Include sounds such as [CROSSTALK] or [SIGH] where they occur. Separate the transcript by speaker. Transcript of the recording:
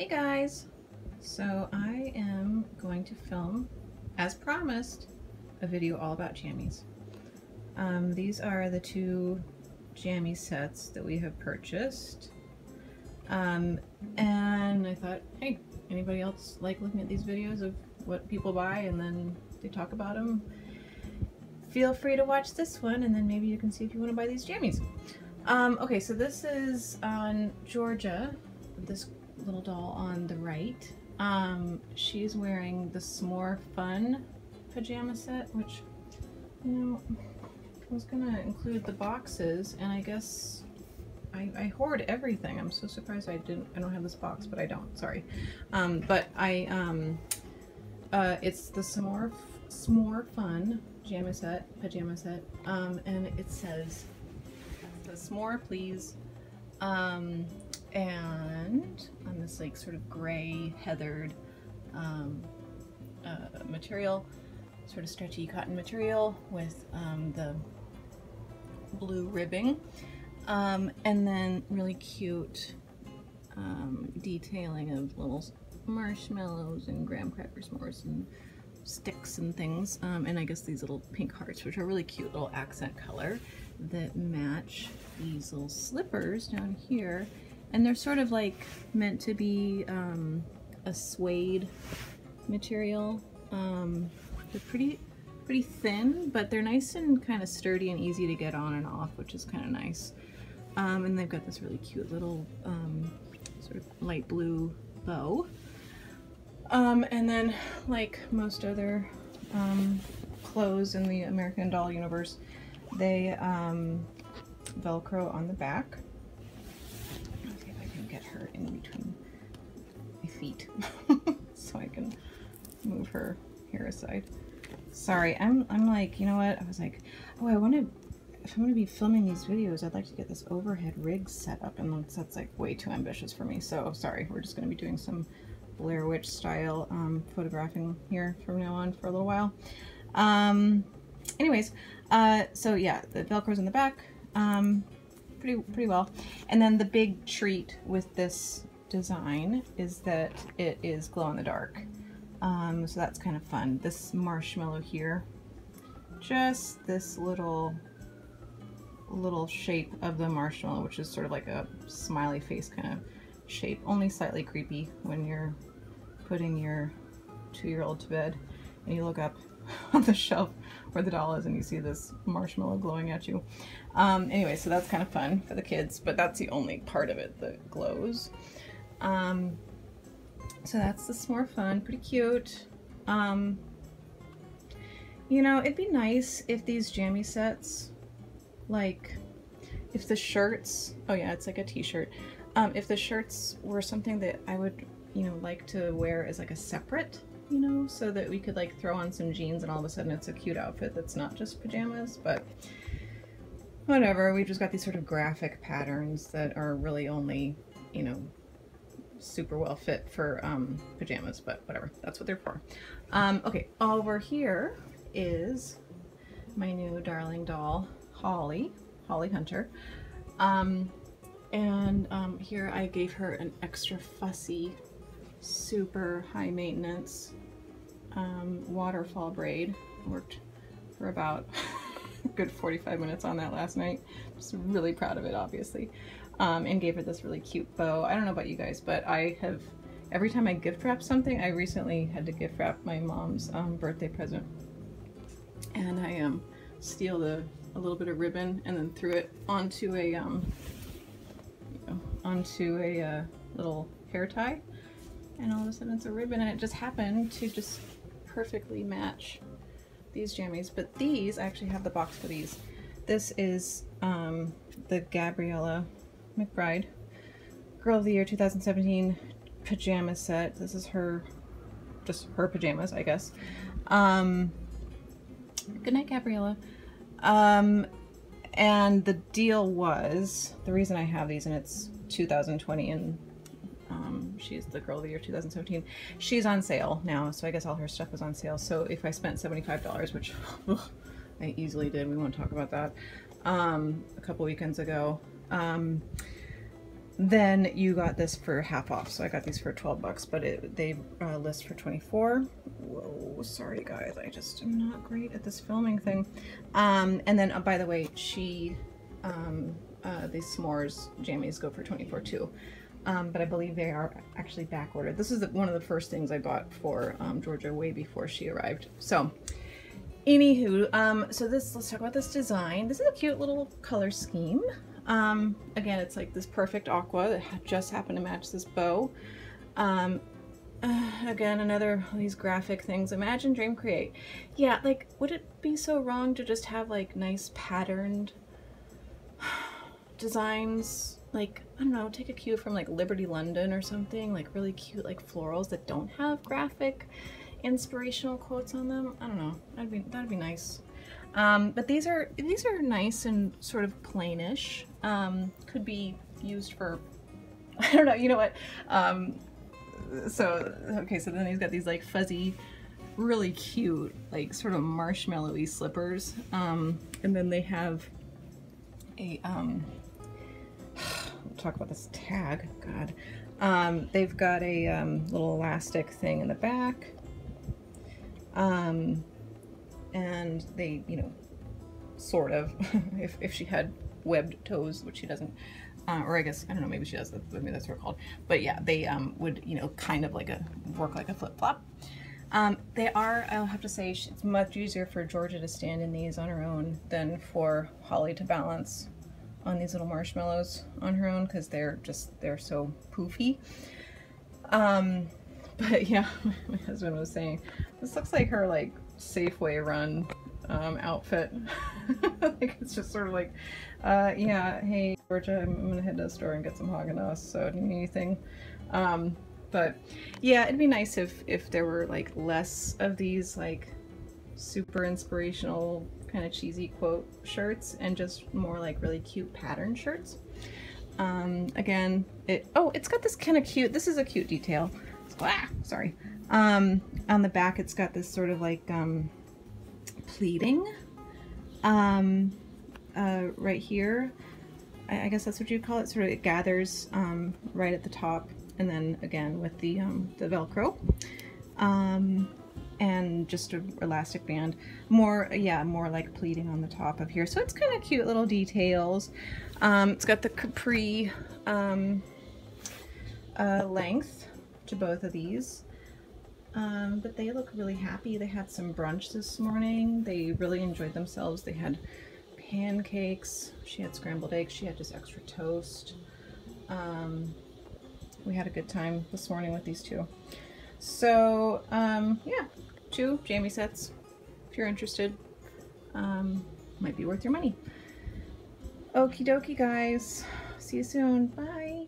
Speaker 1: Hey guys! So I am going to film, as promised, a video all about jammies. Um, these are the two jammy sets that we have purchased. Um, and I thought, hey, anybody else like looking at these videos of what people buy and then they talk about them? Feel free to watch this one and then maybe you can see if you want to buy these jammies. Um, okay, so this is on Georgia, this little doll on the right. Um, she's wearing the S'more Fun pajama set, which, you know, I was gonna include the boxes, and I guess I, I hoard everything. I'm so surprised I didn't, I don't have this box, but I don't, sorry. Um, but I, um, uh, it's the S'more, S'more Fun pajama set, pajama set, um, and it says, the s'more please, um, and on this like sort of gray heathered um, uh, material, sort of stretchy cotton material with um, the blue ribbing, um, and then really cute um, detailing of little marshmallows and graham cracker s'mores and sticks and things, um, and I guess these little pink hearts, which are really cute little accent color that match these little slippers down here and they're sort of like meant to be um, a suede material. Um, they're pretty pretty thin, but they're nice and kind of sturdy and easy to get on and off, which is kind of nice. Um, and they've got this really cute little um, sort of light blue bow. Um, and then, like most other um, clothes in the American Doll universe, they Velcro on the back so I can move her hair aside. Sorry, I'm, I'm like, you know what? I was like, oh, I want to, if I'm going to be filming these videos, I'd like to get this overhead rig set up, and that's like way too ambitious for me. So sorry, we're just going to be doing some Blair Witch style um, photographing here from now on for a little while. Um, anyways, uh, so yeah, the Velcro's in the back. Um, pretty, pretty well. And then the big treat with this design is that it is glow in the dark. Um, so that's kind of fun. This marshmallow here, just this little little shape of the marshmallow, which is sort of like a smiley face kind of shape, only slightly creepy when you're putting your two-year-old to bed and you look up [LAUGHS] on the shelf where the doll is and you see this marshmallow glowing at you. Um, anyway, so that's kind of fun for the kids, but that's the only part of it that glows. Um, so that's the more fun, pretty cute. Um, you know, it'd be nice if these jammy sets, like, if the shirts, oh yeah, it's like a t-shirt. Um, if the shirts were something that I would, you know, like to wear as like a separate you know, so that we could like throw on some jeans and all of a sudden it's a cute outfit that's not just pajamas, but whatever. We've just got these sort of graphic patterns that are really only, you know, super well fit for um, pajamas, but whatever. That's what they're for. Um, okay, over here is my new darling doll, Holly, Holly Hunter. Um, and um, here I gave her an extra fussy, super high maintenance um, waterfall braid. Worked for about [LAUGHS] good 45 minutes on that last night. Just really proud of it, obviously. Um, and gave her this really cute bow. I don't know about you guys, but I have, every time I gift wrap something, I recently had to gift wrap my mom's um, birthday present. And I um, steal the, a little bit of ribbon and then threw it onto a, um, you know, onto a uh, little hair tie. And all of a sudden it's a ribbon and it just happened to just perfectly match these jammies, but these, I actually have the box for these. This is um, the Gabriela McBride Girl of the Year 2017 pajama set. This is her, just her pajamas, I guess. Um, good night, Gabriela. Um, and the deal was, the reason I have these, and it's 2020 and um, she's the girl of the year 2017. She's on sale now, so I guess all her stuff is on sale. So if I spent $75, which [LAUGHS] I easily did, we won't talk about that, um, a couple weekends ago, um, then you got this for half off. So I got these for 12 bucks, but it, they uh, list for 24. Whoa, sorry guys, I just am not great at this filming thing. Um, and then, uh, by the way, she, um, uh, these s'mores jammies go for 24 too. Um, but I believe they are actually back ordered. This is the, one of the first things I bought for um, Georgia way before she arrived. So, anywho, um, so this, let's talk about this design. This is a cute little color scheme. Um, again, it's like this perfect aqua that just happened to match this bow. Um, uh, again, another these graphic things. Imagine, dream, create. Yeah, like, would it be so wrong to just have like nice patterned [SIGHS] designs? Like, I don't know, take a cue from like Liberty London or something, like really cute like florals that don't have graphic inspirational quotes on them. I don't know, that'd be, that'd be nice. Um, but these are these are nice and sort of plainish. Um, could be used for [LAUGHS] I don't know. You know what? Um, so okay, so then he's got these like fuzzy, really cute, like sort of marshmallowy slippers. Um, and then they have a um, talk about this tag. God, um, they've got a um, little elastic thing in the back. Um, and they, you know, sort of, [LAUGHS] if, if she had webbed toes, which she doesn't, uh, or I guess, I don't know, maybe she does, maybe that's what they're called. But yeah, they um, would, you know, kind of like a, work like a flip-flop. Um, they are, I'll have to say, it's much easier for Georgia to stand in these on her own than for Holly to balance on these little marshmallows on her own because they're just, they're so poofy. Um, [LAUGHS] but yeah, [LAUGHS] my husband was saying, this looks like her like Safeway run um, outfit. [LAUGHS] like it's just sort of like, uh, yeah, hey Georgia, I'm, I'm, gonna head to the store and get some Haagen-Dazs. So do you need anything? Um, but yeah, it'd be nice if if there were like less of these like super inspirational kind of cheesy quote shirts and just more like really cute pattern shirts. Um, again, it oh, it's got this kind of cute. This is a cute detail. Ah, sorry. Um, on the back, it's got this sort of like um, pleating um, uh, right here. I, I, guess that's what you call it. Sort of it gathers um, right at the top, and then again with the um, the Velcro. Um, and just a elastic band more yeah more like pleating on the top of here so it's kind of cute little details um, it's got the capri um, uh, length to both of these um, but they look really happy. They had some brunch this morning. They really enjoyed themselves. They had pancakes. She had scrambled eggs. She had just extra toast. Um, we had a good time this morning with these two. So, um, yeah, two Jamie sets. If you're interested, um, might be worth your money. Okie dokie, guys. See you soon. Bye.